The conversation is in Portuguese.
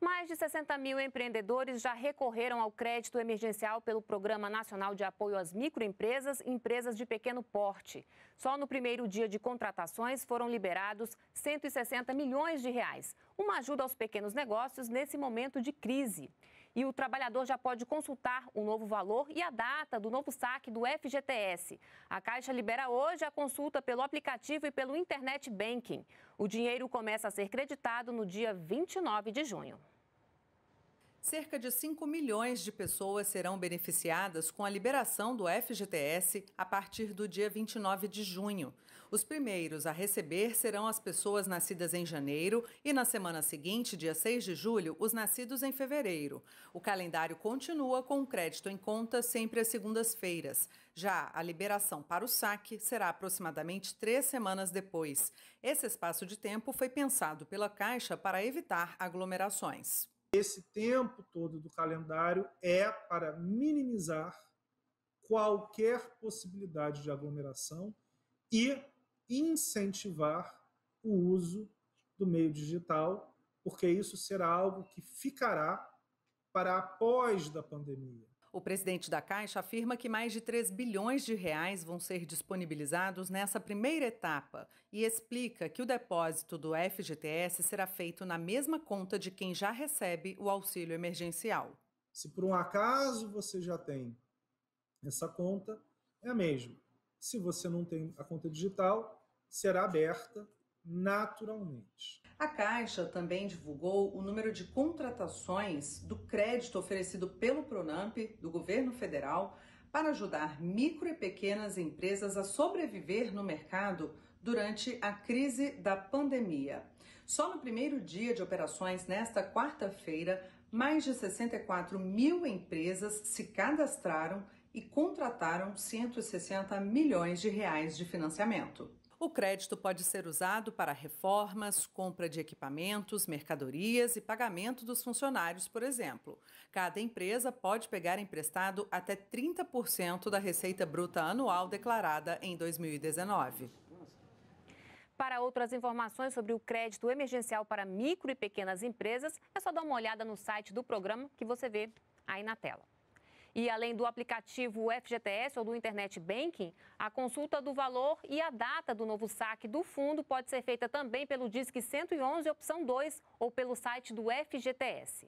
Mais de 60 mil empreendedores já recorreram ao crédito emergencial pelo Programa Nacional de Apoio às Microempresas e Empresas de Pequeno Porte. Só no primeiro dia de contratações foram liberados 160 milhões de reais, uma ajuda aos pequenos negócios nesse momento de crise. E o trabalhador já pode consultar o novo valor e a data do novo saque do FGTS. A Caixa libera hoje a consulta pelo aplicativo e pelo Internet Banking. O dinheiro começa a ser creditado no dia 29 de junho. Cerca de 5 milhões de pessoas serão beneficiadas com a liberação do FGTS a partir do dia 29 de junho. Os primeiros a receber serão as pessoas nascidas em janeiro e, na semana seguinte, dia 6 de julho, os nascidos em fevereiro. O calendário continua com o crédito em conta sempre às segundas-feiras. Já a liberação para o saque será aproximadamente três semanas depois. Esse espaço de tempo foi pensado pela Caixa para evitar aglomerações. Esse tempo todo do calendário é para minimizar qualquer possibilidade de aglomeração e incentivar o uso do meio digital, porque isso será algo que ficará para após da pandemia. O presidente da Caixa afirma que mais de 3 bilhões de reais vão ser disponibilizados nessa primeira etapa e explica que o depósito do FGTS será feito na mesma conta de quem já recebe o auxílio emergencial. Se por um acaso você já tem essa conta, é a mesma. Se você não tem a conta digital, será aberta naturalmente. A Caixa também divulgou o número de contratações do crédito oferecido pelo Pronamp, do governo federal, para ajudar micro e pequenas empresas a sobreviver no mercado durante a crise da pandemia. Só no primeiro dia de operações, nesta quarta-feira, mais de 64 mil empresas se cadastraram e contrataram 160 milhões de reais de financiamento. O crédito pode ser usado para reformas, compra de equipamentos, mercadorias e pagamento dos funcionários, por exemplo. Cada empresa pode pegar emprestado até 30% da receita bruta anual declarada em 2019. Para outras informações sobre o crédito emergencial para micro e pequenas empresas, é só dar uma olhada no site do programa que você vê aí na tela. E além do aplicativo FGTS ou do Internet Banking, a consulta do valor e a data do novo saque do fundo pode ser feita também pelo Disque 111 opção 2 ou pelo site do FGTS.